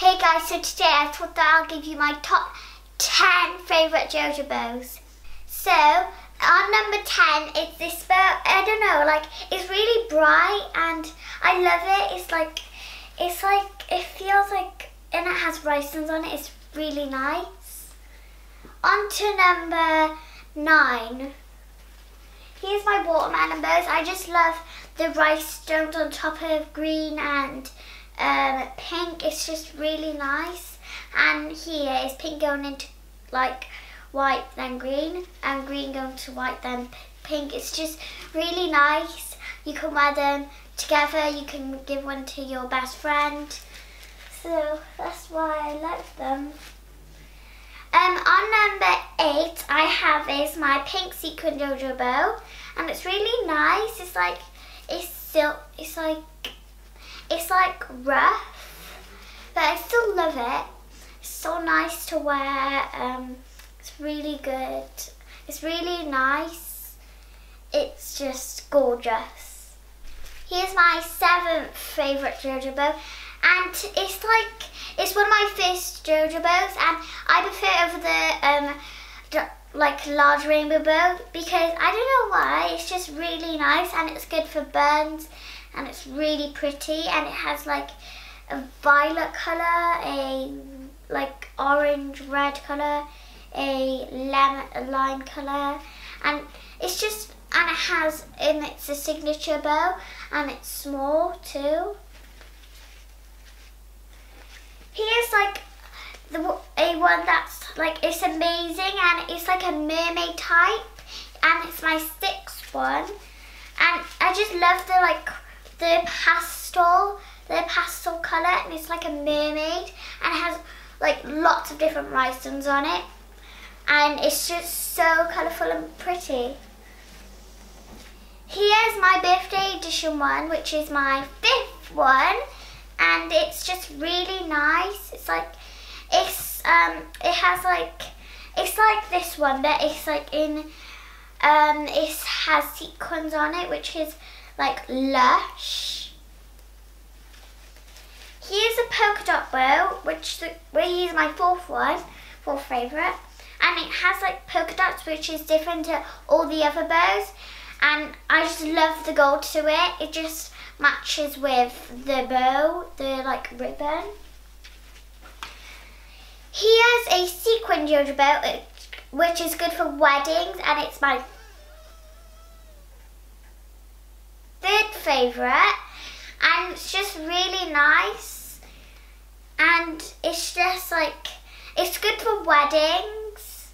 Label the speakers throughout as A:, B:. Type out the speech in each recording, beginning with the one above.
A: Hey guys, so today I thought that I'll give you my top 10 favourite Jojo bows. So, on number 10 is this bow, I don't know, like, it's really bright and I love it. It's like, it's like, it feels like, and it has raisins on it, it's really nice. On to number 9. Here's my watermelon bows. I just love the rhinestones on top of green and um, pink. It's just really nice. And here is pink going into like white then green and green going to white then pink. It's just really nice. You can wear them together. You can give one to your best friend. So that's why I like them. Um, on number eight, I have is my pink sequin Jojo bow, and it's really nice. It's like it's silk. It's like it's like rough, but I still love it. It's so nice to wear. Um, it's really good. It's really nice. It's just gorgeous. Here's my seventh favourite Jojo bow. And it's like, it's one of my first Jojo bows. And I prefer over the, um, like large rainbow bow because I don't know why. It's just really nice and it's good for burns and it's really pretty and it has like a violet colour, a like orange red colour, a lemon lime colour and it's just and it has and it's a signature bow and it's small too. Here's like the a one that's like it's amazing and it's like a mermaid type and it's my sixth one and I just love the like the pastel, the pastel colour, and it's like a mermaid, and it has like lots of different rhinestones on it, and it's just so colourful and pretty. Here's my birthday edition one, which is my fifth one, and it's just really nice. It's like, it's, um, it has like, it's like this one, but it's like in, um, it has sequins on it, which is like Lush. Here's a polka dot bow, which we use my fourth one, fourth favourite. And it has like polka dots, which is different to all the other bows. And I just love the gold to it. It just matches with the bow, the like ribbon. Here's a sequin Jojo bow, which is good for weddings, and it's my third favourite and it's just really nice. And it's just like it's good for weddings.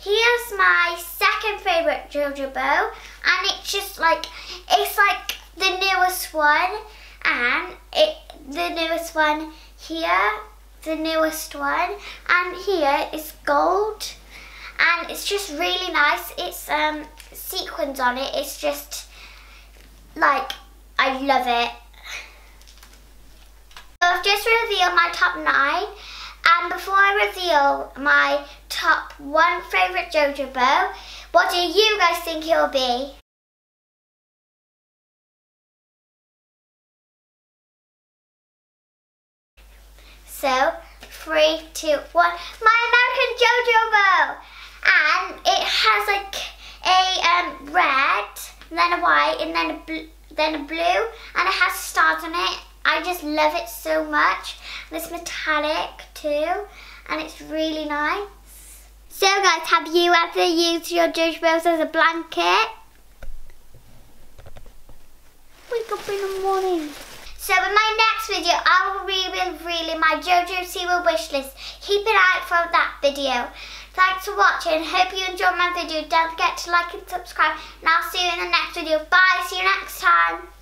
A: Here's my second favourite Jojo bow and it's just like it's like the newest one and it the newest one here the newest one and here is gold and it's just really nice. It's um, sequins on it. It's just like, I love it. So I've just revealed my top nine and before I reveal my top one favourite Jojo bow, what do you guys think it will be? So, three, two, one. My American Jojo bow! And it has like a um, red, then a white, and then a then a blue, and it has stars on it. I just love it so much. And it's metallic too, and it's really nice. So guys, have you ever used your Jojo Bows as a blanket? Wake up in the morning. So in my next video, I will be revealing my JoJo Siwa wish list. Keep an eye out for that video. Thanks for watching. Hope you enjoyed my video. Don't forget to like and subscribe. And I'll see you in the next video. Bye. See you next time.